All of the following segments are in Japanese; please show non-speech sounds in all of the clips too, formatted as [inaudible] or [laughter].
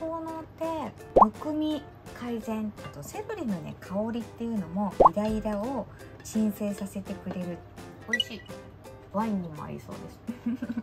効能ってむくみ改善あとセブリのね香りっていうのもイライラを鎮静させてくれる。美味しい。ワインにも合いそうです。[laughs]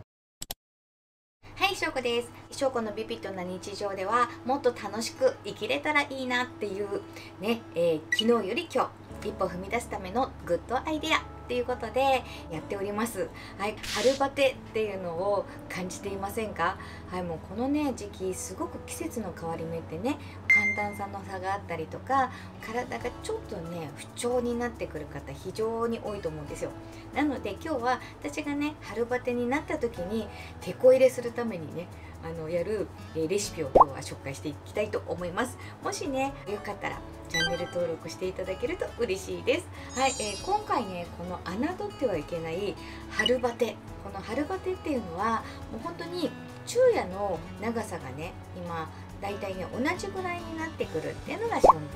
はい、しょうこです。しょうこのビビッドな日常ではもっと楽しく生きれたらいいなっていうね、えー、昨日より今日一歩踏み出すためのグッドアイデア。っていうことでやっております。はい春バテっていうのを感じていませんか？はいもうこのね時期すごく季節の変わり目ってね寒暖差の差があったりとか体がちょっとね不調になってくる方非常に多いと思うんですよ。なので今日は私がね春バテになった時に手こ入れするためにねあのやる、レシピを今日は紹介していきたいと思います。もしねよかったらチャンネル登録していただけると嬉しいです。はい、えー、今回ねこの侮ってはいけない春バテ。この春バテっていうのはもう本当に昼夜の長さがね今大体ね同じぐらいになってくるっていうのが春分って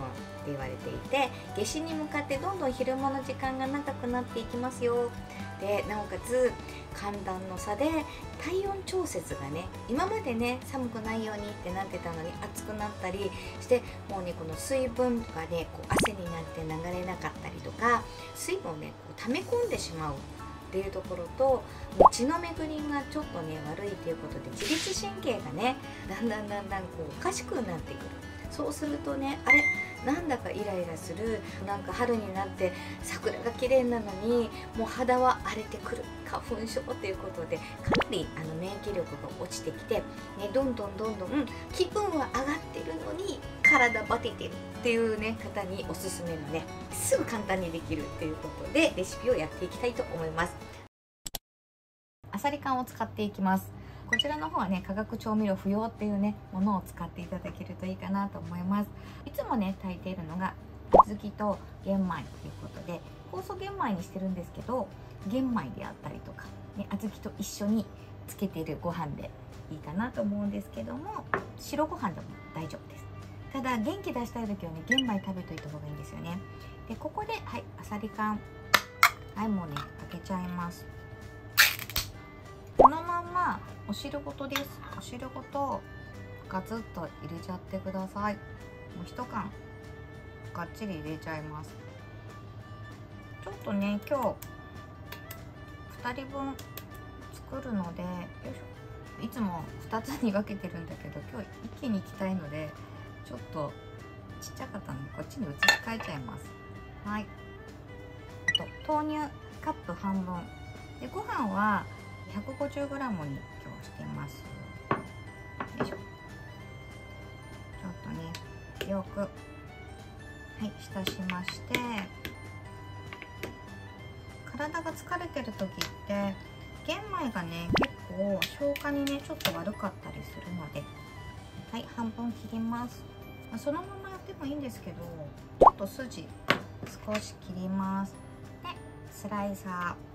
言われていて夏至に向かってどんどん昼間の時間が長くなっていきますよ。でなおかつ寒暖の差で体温調節がね今までね寒くないようにってなってたのに暑くなったりしてもうねこの水分とかねこう汗になって流れなかったりとか水分をねこう溜め込んでしまうっていうところと血の巡りがちょっとね悪いっていうことで自律神経がねだんだんだんだんこうおかしくなってくる。そうするとねあれなんだかイライラする。なんか春になって桜が綺麗なのにもう肌は荒れてくる。花粉症ということでかなりあの免疫力が落ちてきて、ね、どんどんどんどん気分は上がってるのに体バテてるっていうね方におすすめのねすぐ簡単にできるっていうことでレシピをやっていきたいと思います。あさり缶を使っていきます。こちらの方はね化学調味料不要っていうねものを使っていただけるといいかなと思います。いつもね炊いているのが小豆と玄米ということで酵素玄米にしてるんですけど玄米であったりとか、ね、小豆と一緒につけているご飯でいいかなと思うんですけども白ご飯でも大丈夫です。ただ元気出したい時はね玄米食べといた方がいいんですよね。でここではいあさり缶。はいもうね開けちゃいます。お汁ごとです。お汁ごとガツッと入れちゃってください。もう一缶がっちり入れちゃいます。ちょっとね今日2人分作るのでよいしょ。いつも2つに分けてるんだけど今日一気にいきたいのでちょっとちっちゃかったのでこっちに移し替えちゃいます。はい。あと豆乳カップ半分。でご飯は 150g に今日してます。よいしょ。ちょっとねよくはい浸しまして。体が疲れてる時って玄米がね結構消化にねちょっと悪かったりするのではい半分切ります。そのままやってもいいんですけどちょっと筋少し切ります。でスライサー。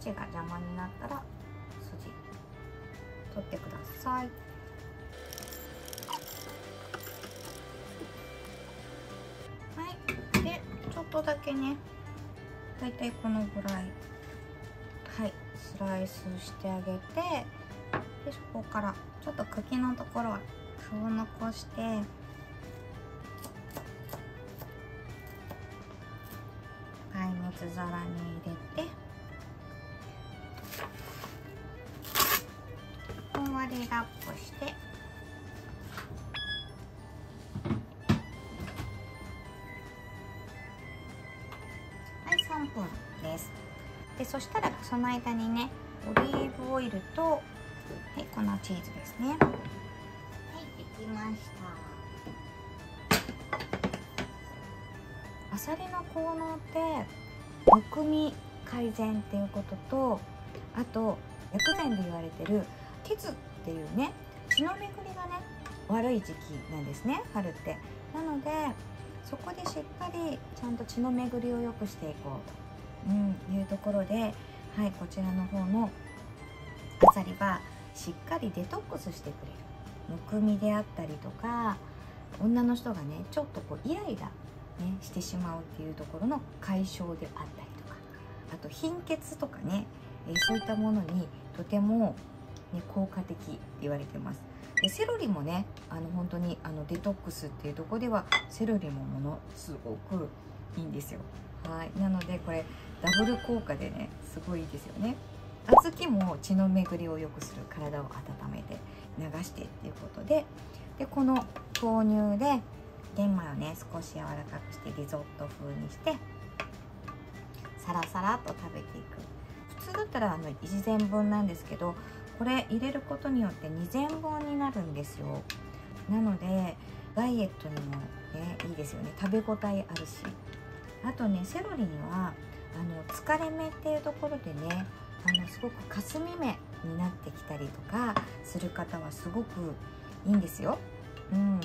筋が邪魔になったら筋取ってください。はい。でちょっとだけねだいたいこのぐらいはいスライスしてあげてでそこからちょっと茎のところは皮を残して耐熱皿に入れてりラップして。はい3分です。でそしたらその間にねオリーブオイルと、はい、粉チーズですね。はいできました。あさりの効能ってむくみ改善っていうこととあと薬膳で言われてる血っていうね血の巡りがね悪い時期なんですね春って。なのでそこでしっかりちゃんと血の巡りを良くしていこう。と、うん、いうところではいこちらの方のあさりはしっかりデトックスしてくれる。むくみであったりとか女の人がねちょっとこうイライラ、ね、してしまうっていうところの解消であったりとかあと貧血とかねえそういったものにとても、ね、効果的って言われてます。でセロリもねあの本当にあのデトックスっていうとこではセロリもものすごくいいんですよ。はい。なのでこれダブル効果でねすごいいいですよね。小豆も血の巡りを良くする体を温めて流してっていうことででこの豆乳で玄米をね少し柔らかくしてリゾット風にしてサラサラと食べていく。普通だったらあの1膳分なんですけどこれ入れることによって2膳分になるんですよ。なのでダイエットにもねいいですよね。食べ応えあるし。あとねセロリにはあの疲れ目っていうところでねあのすごくかすみ目になってきたりとかする方はすごくいいんですよ。うん、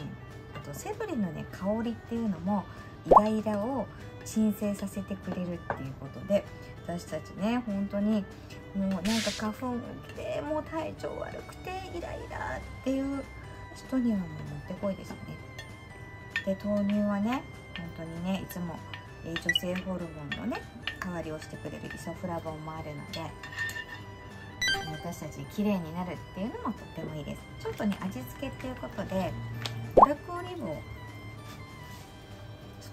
あとセブリのね香りっていうのもイライラを鎮静させてくれるっていうことで私たちね本当にもうなんか花粉来てもう体調悪くてイライラっていう人にはもうもってこいですよね。で豆乳はね本当にねいつも女性ホルモンのね代わりをしてくれるイソフラボンもあるので私たち綺麗になるっていうのもとってもいいですちょっとね味付けっていうことでブラックオリーブを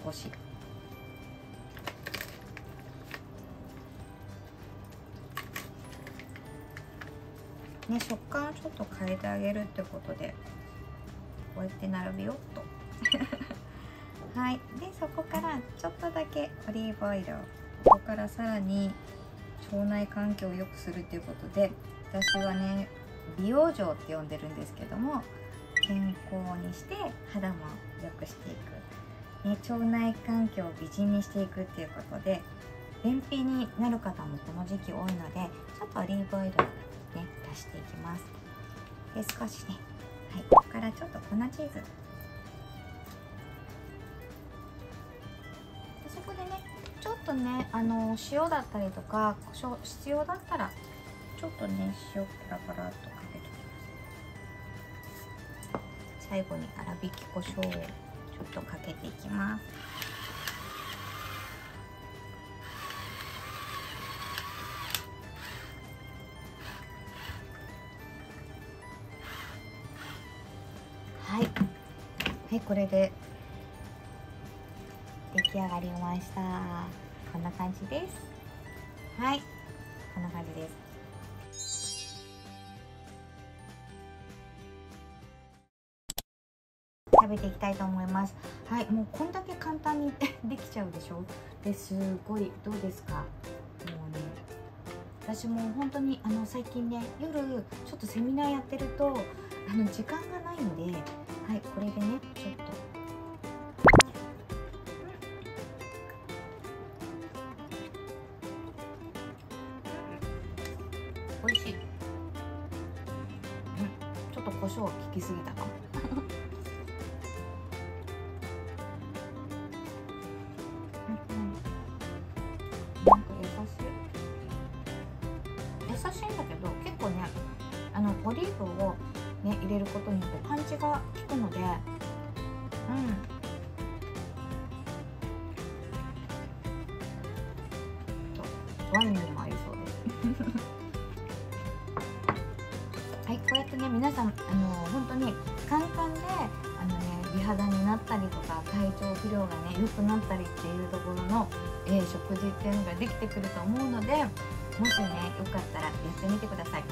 少しね食感をちょっと変えてあげるってことでこうやって並べよっと。[laughs] はい。でそこからちょっとだけオリーブオイルをここからさらに腸内環境を良くするっていうことで私はね美容錠って呼んでるんですけども健康にして肌も良くしていく、ね、腸内環境を美人にしていくっていうことで便秘になる方もこの時期多いのでちょっとオリーブオイルをね足していきます。で少しねはいここからちょっと粉チーズ。そこでねちょっとねあの塩だったりとか胡椒必要だったらちょっとね塩パラパラっとかけときます。最後に粗挽き胡椒をちょっとかけていきます。はいこれで出来上がりました。こんな感じです。はいこんな感じです。食べていきたいと思います。はいもうこんだけ簡単に [laughs] できちゃうでしょ？ですごいどうですか？もうね私も本当にあの最近ね夜ちょっとセミナーやってるとあの時間がないんではいこれでねちょっと。美味しい、うん、ちょっと胡椒効きすぎたかも。れることによってパンチが効くのでうん。ワインにも合いそうです。[laughs] はいこうやってね皆さんあの本当に簡単であのね美肌になったりとか体調不良がね良くなったりっていうところの、えー、食事っていうのができてくると思うのでもしねよかったらやってみてください。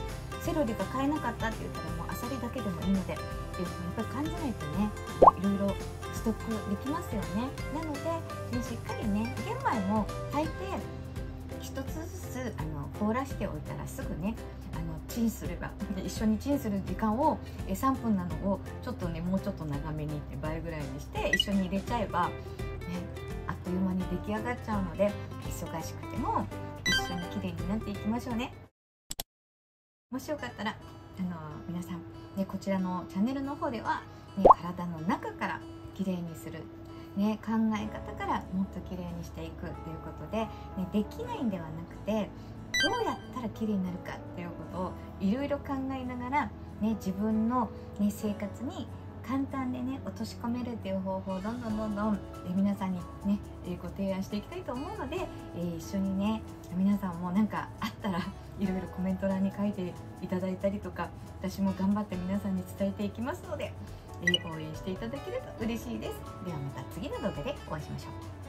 セロリが買えなかったって言ったらもうあさりだけでもいいのでっていうやっぱり感じないとねいろいろストックできますよね。なので、ね、しっかりね玄米も大抵1つずつあの凍らしておいたらすぐねあのチンすれば一緒にチンする時間をえ3分なのをちょっとねもうちょっと長めにって倍ぐらいにして一緒に入れちゃえば、ね、あっという間に出来上がっちゃうので忙しくても緒に綺麗になっていきましょうね。もしよかったらあの皆さん、ね、こちらのチャンネルの方では、ね、体の中から綺麗にするね、考え方からもっと綺麗にしていくということで、ね、できないんではなくてどうやったら綺麗になるかっていうことをいろいろ考えながら、ね、自分の、ね、生活に簡単でね落とし込めるっていう方法をどんどんどんどんえ皆さんにね、えご提案していきたいと思うので、え、一緒にね皆さんも何かあったら [laughs] いろいろコメント欄に書いていただいたりとか私も頑張って皆さんに伝えていきますので、え、応援していただけると嬉しいです。ではまた次の動画でお会いしましょう。